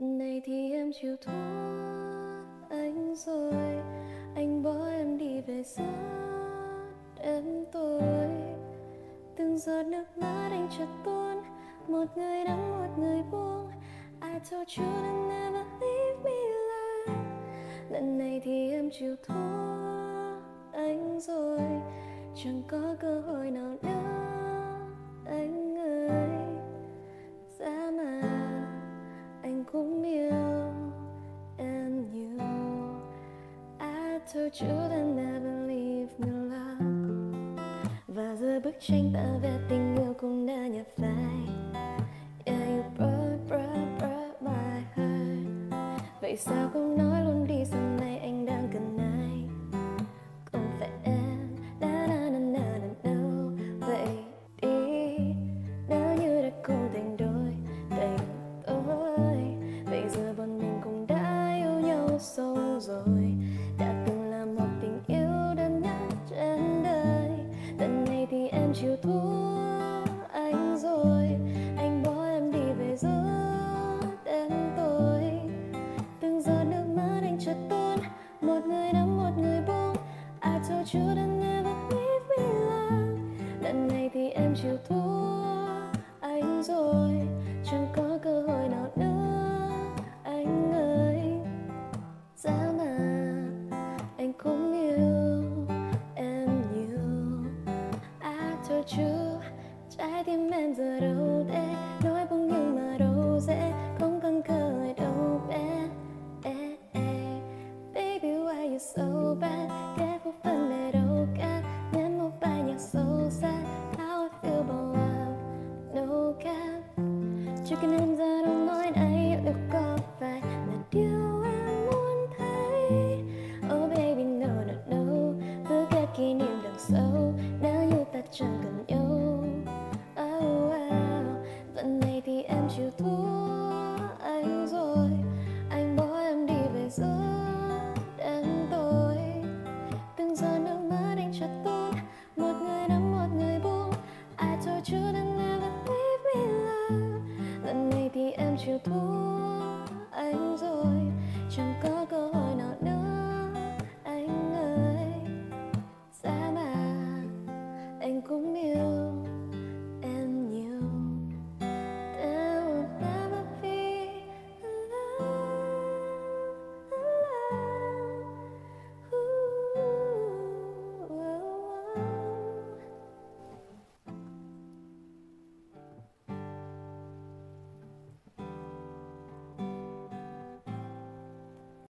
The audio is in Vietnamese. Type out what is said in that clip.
lần này thì em chịu thua anh rồi. Anh bỏ em đi về rất đêm tối từng giọt nước mắt anh chợt tuôn, một người đắng một người buông. I told you to never leave me alone. Lần này thì em chịu thua anh rồi. Chẳng có cơ hội nào nữa. Told you to never leave me alone. Và giờ bức tranh ta vẽ tình yêu cũng đã nhập vai. Yeah, you broke, broke, broke my heart. Vậy sao không nói luôn đi sau này anh đang cần ai? Không phải em. Na na na na na no. Vậy đi. Nếu như đã cùng thành đôi Thành tôi vậy giờ bọn mình cũng đã yêu nhau sâu rồi. Chịu thua anh rồi, Anh bỏ em đi về giữa đêm tối. Từng giọt nước mắt anh chợt tuôn, Một người nắm một người buông. I told you to never leave me alone Lần này thì em chịu thua anh rồi, Chẳng có chicken em chịu thua anh rồi. Chẳng có